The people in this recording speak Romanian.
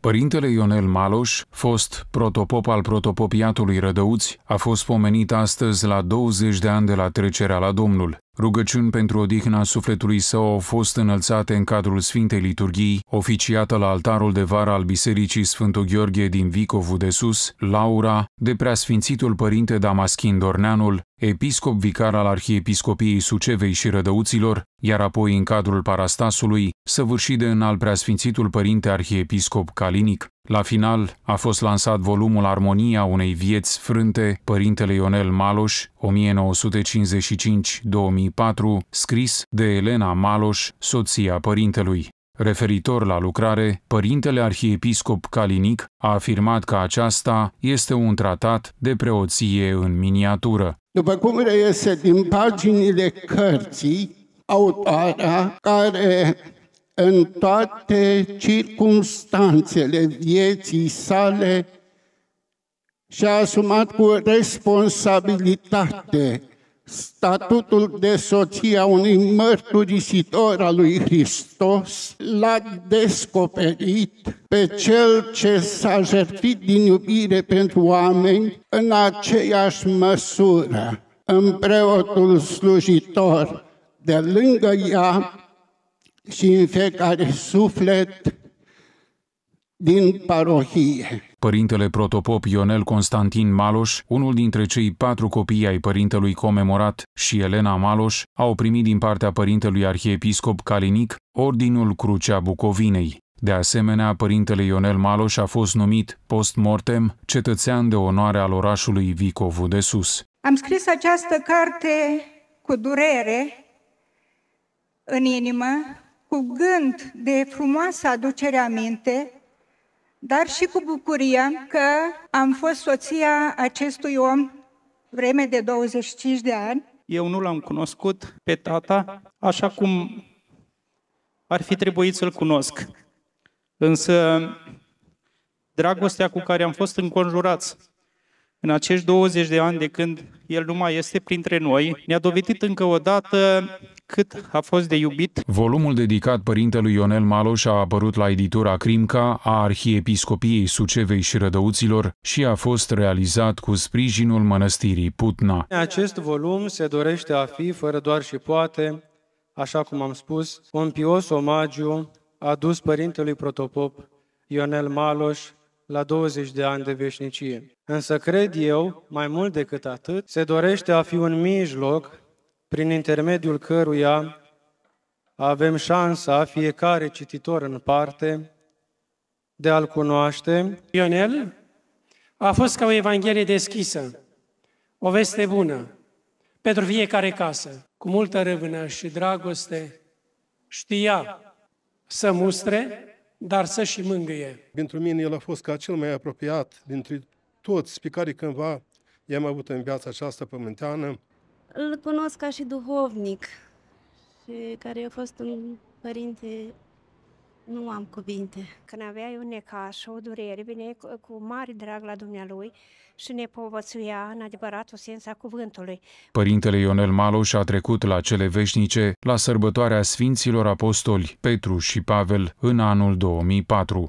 Părintele Ionel Maloș, fost protopop al protopopiatului Rădăuți, a fost pomenit astăzi la 20 de ani de la trecerea la Domnul. Rugăciuni pentru odihna sufletului său au fost înălțate în cadrul Sfintei Liturghii, oficiată la altarul de vară al Bisericii Sfântul Gheorghe din Vicovu de Sus, Laura, de preasfințitul părinte Damaschin Dorneanul, episcop vicar al Arhiepiscopiei Sucevei și Rădăuților, iar apoi în cadrul parastasului, săvârșit de înalt preasfințitul părinte arhiepiscop Calinic. La final a fost lansat volumul Armonia unei vieți frânte, părintele Ionel Maloș, 1955-2004, scris de Elena Maloș, soția părintelui. Referitor la lucrare, părintele arhiepiscop Calinic a afirmat că aceasta este un tratat de preoție în miniatură. După cum reiese din paginile cărții, autoarea care în toate circumstanțele vieții sale și-a asumat cu responsabilitate statutul de soție a unui mărturisitor al lui Hristos, l-a descoperit pe cel ce s-a jertfit din iubire pentru oameni în aceeași măsură, în preotul slujitor de lângă ea și în fiecare suflet din parohie. Părintele protopop Ionel Constantin Maloș, unul dintre cei patru copii ai părintelui comemorat și Elena Maloș, au primit din partea părintelui arhiepiscop Calinic Ordinul Crucea Bucovinei. De asemenea, părintele Ionel Maloș a fost numit post-mortem cetățean de onoare al orașului Vicovu de Sus. Am scris această carte cu durere în inimă, cu gând de frumoasă aducere aminte dar și cu bucuria că am fost soția acestui om vreme de 25 de ani. Eu nu l-am cunoscut pe tata așa cum ar fi trebuit să-l cunosc. Însă dragostea cu care am fost înconjurați în acești 20 de ani de când el nu mai este printre noi, ne-a dovedit încă o dată cât a fost de iubit. Volumul dedicat părintelui Ionel Maloș a apărut la editura Crimca a Arhiepiscopiei Sucevei și Rădăuților și a fost realizat cu sprijinul mănăstirii Putna. Acest volum se dorește a fi, fără doar și poate, așa cum am spus, un pios omagiu adus părintelui protopop Ionel Maloș la 20 de ani de veșnicie. Însă cred eu, mai mult decât atât, se dorește a fi un mijloc prin intermediul căruia avem șansa, fiecare cititor în parte, de a-L cunoaște. Ionel a fost ca o evanghelie deschisă, o veste bună, pentru fiecare casă, cu multă râvână și dragoste, știa să mustre, dar să și mângâie. Pentru mine el a fost ca cel mai apropiat dintre toți pe care cândva i-am avut în viața aceasta pământeană. Îl cunosc ca și duhovnic și care a fost un părinte nu am cuvinte. Când aveai un necas și o durere, vine cu mare drag la dumnealui și ne povățuia în adevăratul sens a cuvântului. Părintele Ionel Maloș a trecut la cele veșnice la sărbătoarea Sfinților Apostoli Petru și Pavel în anul 2004.